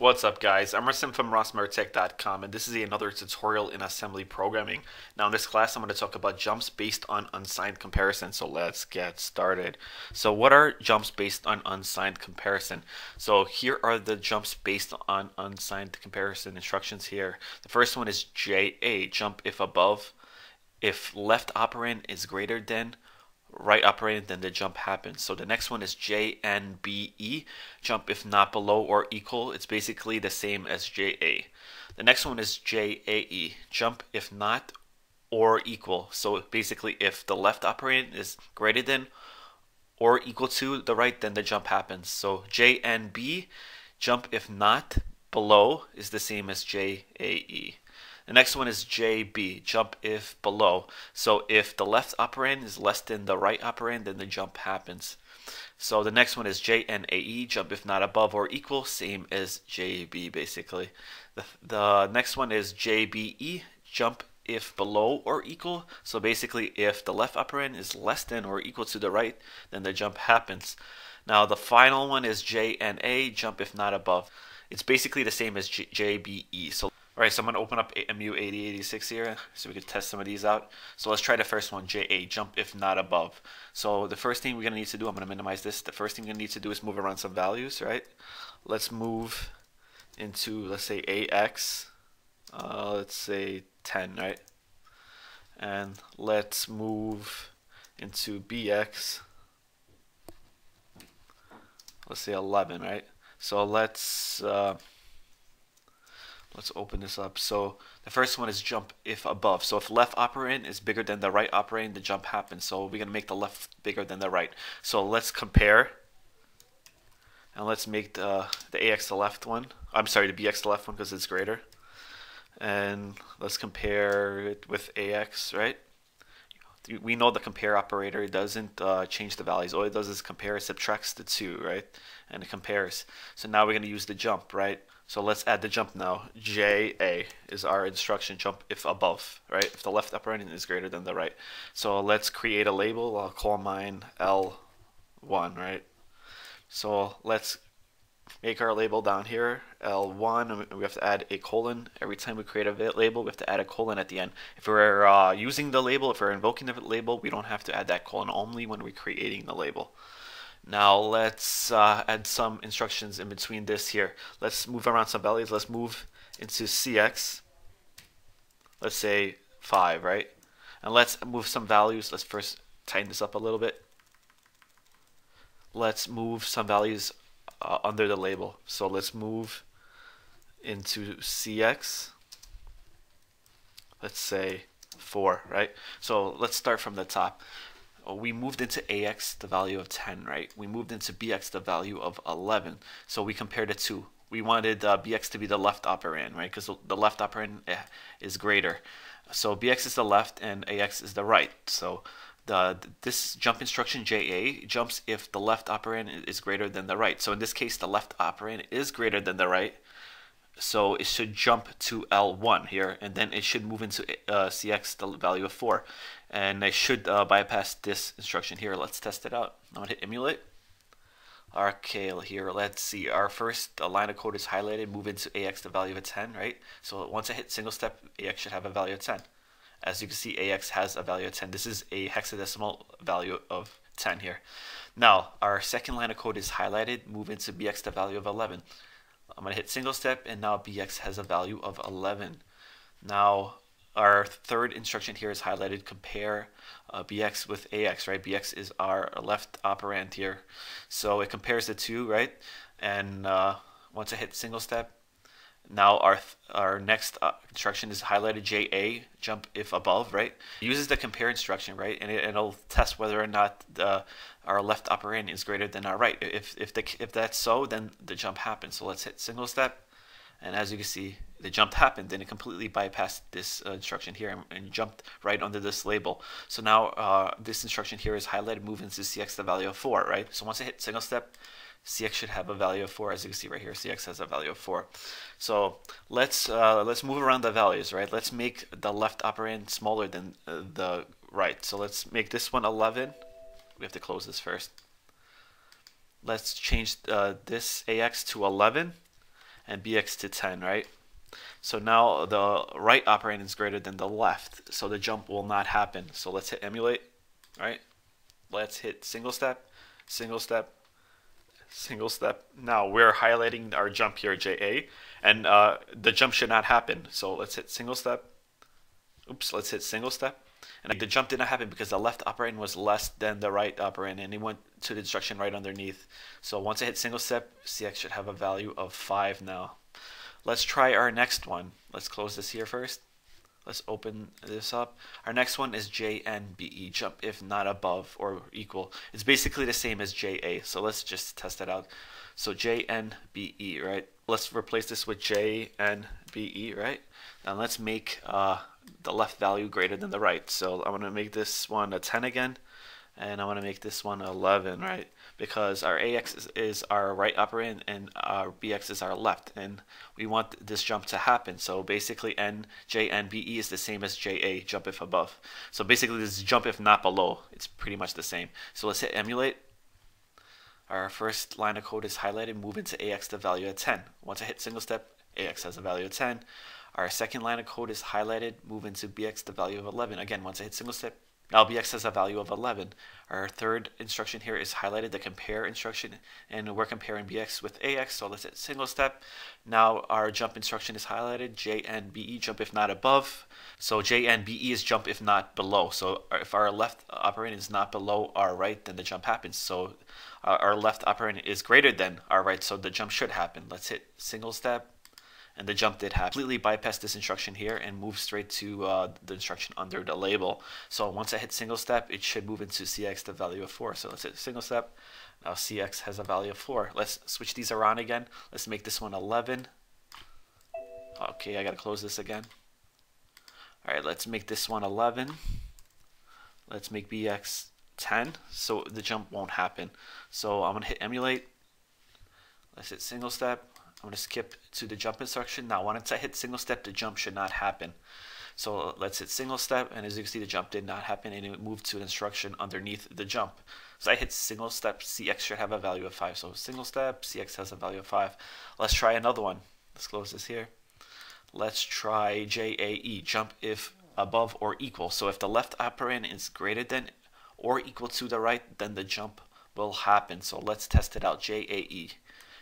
What's up guys, I'm Rasim from Rasmurtech.com and this is another tutorial in assembly programming. Now in this class I'm going to talk about jumps based on unsigned comparison, so let's get started. So what are jumps based on unsigned comparison? So here are the jumps based on unsigned comparison instructions here. The first one is JA, jump if above, if left operand is greater than right operand, then the jump happens. So the next one is JNBE, jump if not below or equal. It's basically the same as JA. The next one is JAE, jump if not or equal. So basically if the left operand is greater than or equal to the right, then the jump happens. So JNB, jump if not below is the same as JAE. The next one is JB, jump if below. So if the left operand is less than the right operand, then the jump happens. So the next one is JNAE, jump if not above or equal, same as JB basically. The, the next one is JBE, jump if below or equal. So basically if the left operand is less than or equal to the right, then the jump happens. Now the final one is JNA, jump if not above. It's basically the same as J JBE. So all right, so I'm going to open up emu8086 here so we can test some of these out. So let's try the first one, JA, jump if not above. So the first thing we're going to need to do, I'm going to minimize this. The first thing we're going to need to do is move around some values, right? Let's move into, let's say AX, uh, let's say 10, right? And let's move into BX, let's say 11, right? So let's... Uh, Let's open this up. So the first one is jump if above. So if left operand is bigger than the right operand, the jump happens. So we're going to make the left bigger than the right. So let's compare. And let's make the, the AX the left one. I'm sorry, the BX the left one because it's greater. And let's compare it with AX, right? We know the compare operator doesn't uh, change the values. All it does is compare, subtracts the two, right? And it compares. So now we're going to use the jump, right? So let's add the jump now. JA is our instruction jump if above, right? If the left operand is greater than the right. So let's create a label. I'll call mine L1, right? So let's make our label down here, L1, we have to add a colon. Every time we create a label, we have to add a colon at the end. If we're uh, using the label, if we're invoking the label, we don't have to add that colon only when we're creating the label. Now let's uh, add some instructions in between this here. Let's move around some values. Let's move into CX. Let's say 5, right? And let's move some values. Let's first tighten this up a little bit. Let's move some values uh, under the label. So let's move into CX. Let's say 4, right? So let's start from the top. Uh, we moved into AX the value of 10, right? We moved into BX the value of 11. So we compared the two. We wanted uh, BX to be the left operand, right? Because the left operand eh, is greater. So BX is the left and AX is the right. So the this jump instruction JA jumps if the left operand is greater than the right. So in this case, the left operand is greater than the right. So it should jump to L1 here, and then it should move into uh, CX, the value of 4. And I should uh, bypass this instruction here. Let's test it out. I'm going to hit emulate. Okay, here, let's see. Our first uh, line of code is highlighted, move into AX the value of 10, right? So once I hit single step, AX should have a value of 10. As you can see, AX has a value of 10. This is a hexadecimal value of 10 here. Now, our second line of code is highlighted, move into BX the value of 11. I'm going to hit single step and now bx has a value of 11. Now our third instruction here is highlighted compare uh, bx with ax right bx is our left operand here so it compares the two right and uh, once I hit single step now our our next uh, instruction is highlighted JA, jump if above, right? It uses the compare instruction, right? And it, will test whether or not the our left operand is greater than our right. If if the if that's so, then the jump happens. So let's hit single step, and as you can see, the jump happened. and it completely bypassed this uh, instruction here and, and, jumped right under this label. So now uh, this instruction here is highlighted, move into CX the value of four, right? So once I hit single step, CX should have a value of 4 as you can see right here CX has a value of 4 so let's uh, let's move around the values right let's make the left operand smaller than uh, the right so let's make this one 11 we have to close this first let's change uh, this AX to 11 and bx to 10, right? So now the right operand is greater than the left, so the jump will not happen. So let's hit emulate, right? Let's hit single step, single step, single step. Now we're highlighting our jump here, JA, and uh, the jump should not happen. So let's hit single step. Oops, let's hit single step. And the jump did not happen because the left operand was less than the right operand, and it went to the instruction right underneath. So once I hit single step, CX should have a value of 5 now. Let's try our next one. Let's close this here first. Let's open this up. Our next one is JNBE, jump if not above or equal. It's basically the same as JA, so let's just test it out. So JNBE, right? Let's replace this with JNBE, right? Now let's make uh, the left value greater than the right. So I'm going to make this one a 10 again, and I want to make this one 11, right? Because our AX is, is, our right operand and our BX is our left, and we want this jump to happen. So basically, N, J, N, B, E is the same as JA, jump if above. So basically, this is jump if not below. It's pretty much the same. So let's hit emulate. Our first line of code is highlighted, move into AX the value at 10. Once I hit single step, AX has a value of 10. Our second line of code is highlighted, move into BX the value of 11. Again, once I hit single step, now BX has a value of 11. Our third instruction here is highlighted, the compare instruction, and we're comparing BX with AX, so let's hit single step. Now our jump instruction is highlighted, JNBE, jump if not above. So JNBE is jump if not below. So if our left operand is not below our right, then the jump happens. So uh, our left operand is greater than our right, so the jump should happen. Let's hit single step and the jump did happen. Completely bypass this instruction here and move straight to uh, the instruction under the label. So once I hit single step, it should move into CX the value of 4. So let's hit single step. Now CX has a value of 4. Let's switch these around again. Let's make this one 11. Okay, I got to close this again. All right, let's make this one 11. Let's make BX 10 so the jump won't happen. So I'm going to hit emulate. Let's hit single step. I'm going to skip to the jump instruction. Now, once I hit single step, the jump should not happen. So let's hit single step, and as you can see, the jump did not happen, and it moved to an instruction underneath the jump. So I hit single step, CX should have a value of 5. So single step, CX has a value of 5. Let's try another one. Let's close this here. Let's try JAE, jump if above or equal. So if the left operand is greater than or equal to the right, then the jump will happen. So let's test it out, JAE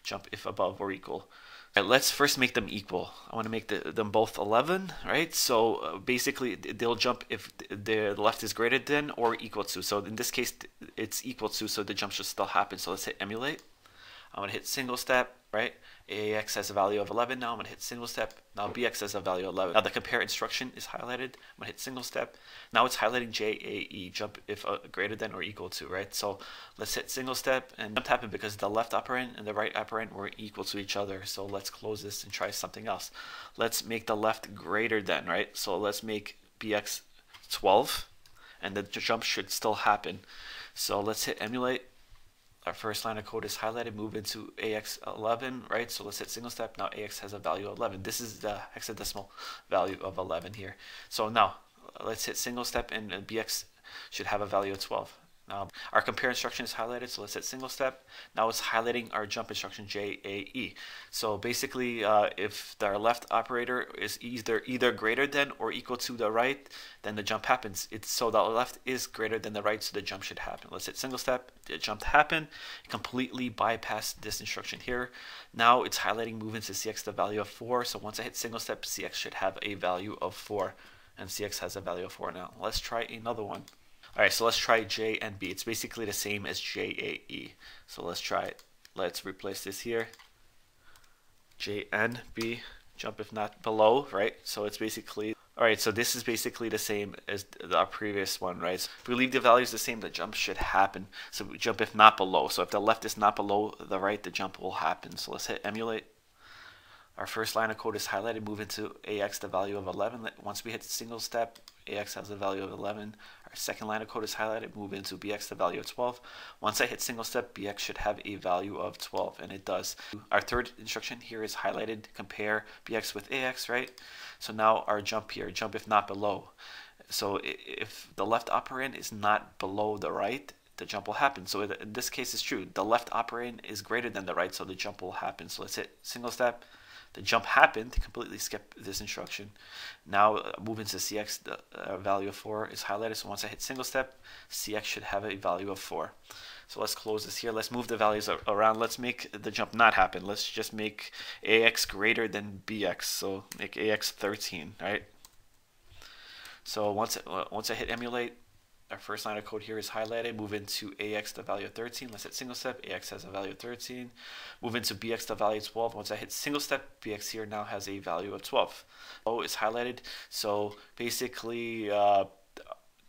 jump if above or equal. Let's first make them equal. I want to make the, them both 11, right? So uh, basically, they'll jump if the left is greater than or equal to. So in this case, it's equal to, so the jump should still happen. So let's hit emulate. I'm going to hit single step, right? AX has a value of 11 now. I'm going to hit single step. Now BX has a value of 11. Now the compare instruction is highlighted. I'm going to hit single step. Now it's highlighting JAE, jump if uh, greater than or equal to, right? So let's hit single step and jump happened because the left operand and the right operand were equal to each other. So let's close this and try something else. Let's make the left greater than, right? So let's make BX 12 and the jump should still happen. So let's hit emulate our first line of code is highlighted, move into AX11, right? So let's hit single step. Now AX has a value of 11. This is the hexadecimal value of 11 here. So now let's hit single step and BX should have a value of 12. Now our compare instruction is highlighted, so let's hit single step. Now it's highlighting our jump instruction JAE. So basically, uh, if our left operator is either either greater than or equal to the right, then the jump happens. It's so the left is greater than the right, so the jump should happen. Let's hit single step. The jump happened. Completely bypass this instruction here. Now it's highlighting move into CX the value of four. So once I hit single step, CX should have a value of four, and CX has a value of four now. Let's try another one. All right, so let's try JNB. It's basically the same as JAE. So let's try it. Let's replace this here. J and B, jump if not below, right? So it's basically, all right, so this is basically the same as our previous one, right? So if we leave the values the same, the jump should happen. So jump if not below. So if the left is not below the right, the jump will happen. So let's hit emulate. Our first line of code is highlighted, move into AX the value of 11. Once we hit single step, AX has a value of 11. Our second line of code is highlighted, move into BX the value of 12. Once I hit single step, BX should have a value of 12, and it does. Our third instruction here is highlighted, compare BX with AX, right? So now our jump here, jump if not below. So if the left operand is not below the right, the jump will happen. So in this case, it's true. The left operand is greater than the right, so the jump will happen. So let's hit single step. The jump happened, to completely skip this instruction. Now uh, move into CX, the uh, value of 4 is highlighted. So once I hit single step, CX should have a value of 4. So let's close this here. Let's move the values around. Let's make the jump not happen. Let's just make AX greater than BX. So make AX 13, right? So once, uh, once I hit emulate, our first line of code here is highlighted. Move into AX the value of 13. Let's hit single step. AX has a value of 13. Move into BX the value of 12. Once I hit single step, BX here now has a value of 12. O is highlighted. So basically, uh,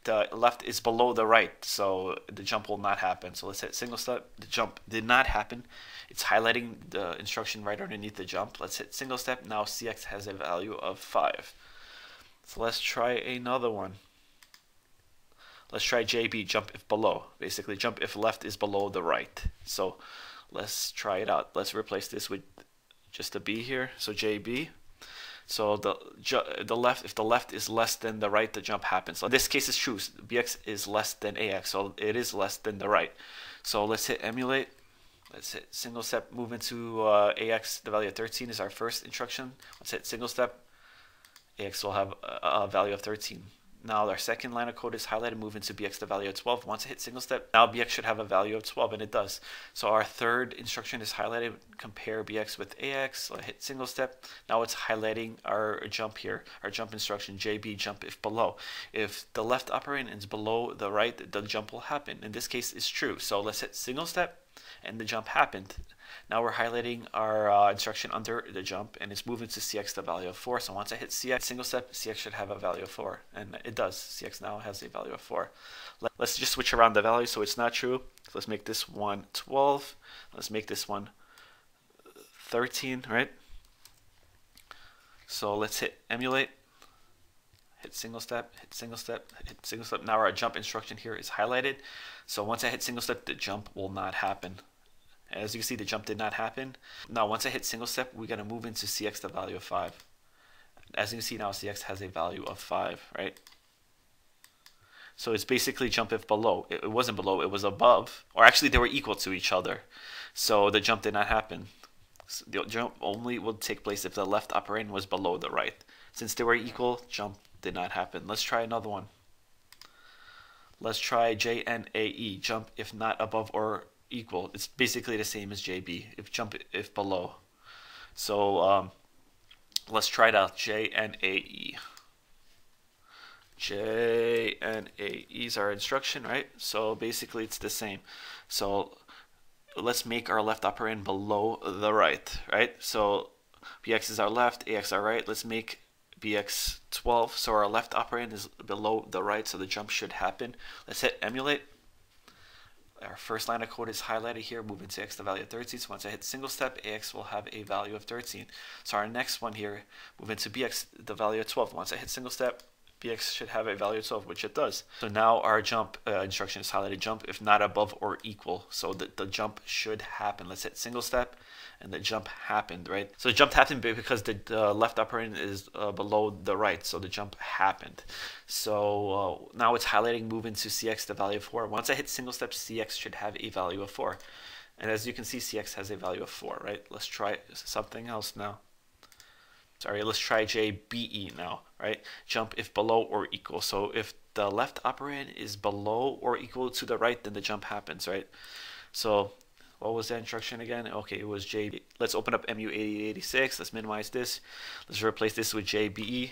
the left is below the right, so the jump will not happen. So let's hit single step. The jump did not happen. It's highlighting the instruction right underneath the jump. Let's hit single step. Now CX has a value of 5. So let's try another one. Let's try JB, jump if below. Basically, jump if left is below the right. So let's try it out. Let's replace this with just a B here. So JB. So the the left, if the left is less than the right, the jump happens. So in this case, it's true. BX is less than AX, so it is less than the right. So let's hit emulate. Let's hit single step, move into uh, AX. The value of 13 is our first instruction. Let's hit single step. AX will have a, a value of 13. Now our second line of code is highlighted, move into bx the value of 12. Once I hit single step, now bx should have a value of 12, and it does. So our third instruction is highlighted, compare bx with ax. So hit single step. Now it's highlighting our jump here, our jump instruction, jb jump if below. If the left operand is below the right, the jump will happen. In this case, it's true. So let's hit single step, and the jump happened. Now we're highlighting our uh, instruction under the jump and it's moving to CX the value of 4. So once I hit CX single step, CX should have a value of 4. And it does. CX now has a value of 4. Let's just switch around the value so it's not true. Let's make this one 12. Let's make this one 13, right? So let's hit emulate hit single step, hit single step, hit single step. Now our jump instruction here is highlighted. So once I hit single step, the jump will not happen. As you can see, the jump did not happen. Now, once I hit single step, we're to move into CX the value of 5. As you can see now, CX has a value of 5, right? So it's basically jump if below. It, wasn't below, it was above. Or actually, they were equal to each other. So the jump did not happen. So the jump only would take place if the left operand was below the right. Since they were equal, jump did not happen. Let's try another one. Let's try JNAE, jump if not above or equal. It's basically the same as JB, if jump if below. So um, let's try it out, J and A E. J and A E is our instruction, right? So basically it's the same. So let's make our left operand below the right, right? So BX is our left, AX our right. Let's make BX 12. So our left operand is below the right, so the jump should happen. Let's hit emulate our first line of code is highlighted here, moving to x the value of 13. So once I hit single step, ax will have a value of 13. So our next one here, moving to bx, the value of 12. Once I hit single step, bx should have a value of 12, which it does. So now our jump uh, instruction is highlighted jump if not above or equal. So the, the jump should happen. Let's hit single step and the jump happened, right? So the jump happened because the uh, left operand is uh, below the right, so the jump happened. So uh, now it's highlighting move into CX the value of 4. Once I hit single step, CX should have a value of 4. And as you can see, CX has a value of 4, right? Let's try something else now. Sorry, let's try JBE now, right? Jump if below or equal. So if the left operand is below or equal to the right, then the jump happens, right? So what was that instruction again? Okay, it was J. Let's open up emu8086. Let's minimize this. Let's replace this with JBE.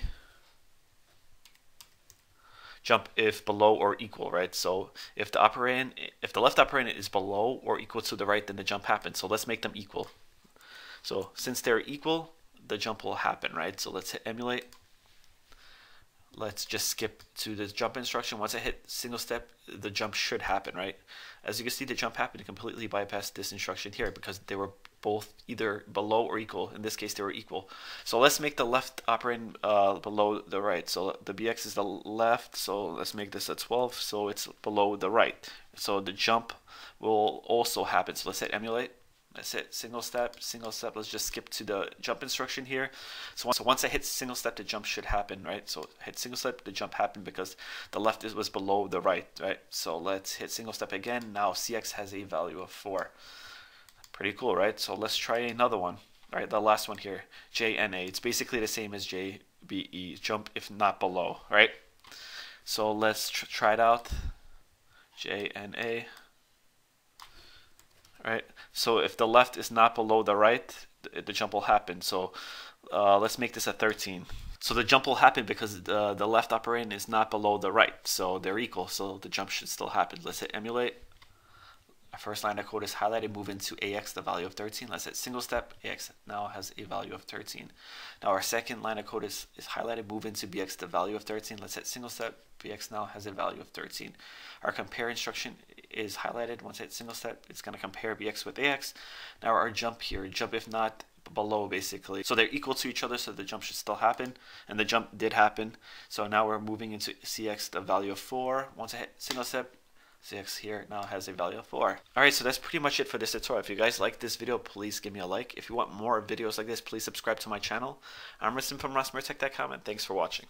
Jump if below or equal, right? So if the operand, if the left operand is below or equal to the right, then the jump happens. So let's make them equal. So since they're equal, the jump will happen, right? So let's hit emulate. Let's just skip to the jump instruction. Once I hit single step, the jump should happen, right? As you can see, the jump happened completely bypass this instruction here because they were both either below or equal. In this case, they were equal. So let's make the left operand uh, below the right. So the BX is the left, so let's make this a 12, so it's below the right. So the jump will also happen. So let's hit emulate. That's it, single step, single step. Let's just skip to the jump instruction here. So once, so once I hit single step, the jump should happen, right? So hit single step, the jump happened because the left is, was below the right, right? So let's hit single step again. Now CX has a value of 4. Pretty cool, right? So let's try another one. All right, the last one here, JNA. It's basically the same as JBE, jump if not below, right? So let's tr try it out. JNA. Right, so if the left is not below the right, the, jump will happen. So uh, let's make this a 13. So the jump will happen because the, the left operand is not below the right. So they're equal, so the jump should still happen. Let's hit emulate. Our first line of code is highlighted, move into AX, the value of 13. Let's hit single step, AX now has a value of 13. Now our second line of code is, is highlighted, move into BX, the value of 13. Let's hit single step, BX now has a value of 13. Our compare instruction is highlighted. Once hit single step, it's going to compare BX with AX. Now our jump here, jump if not below basically. So they're equal to each other, so the jump should still happen. And the jump did happen. So now we're moving into CX, the value of 4. Once I hit single step, CX here now has a value of 4. Alright, so that's pretty much it for this tutorial. If you guys like this video, please give me a like. If you want more videos like this, please subscribe to my channel. I'm Rasim from Rasmurtech.com and thanks for watching.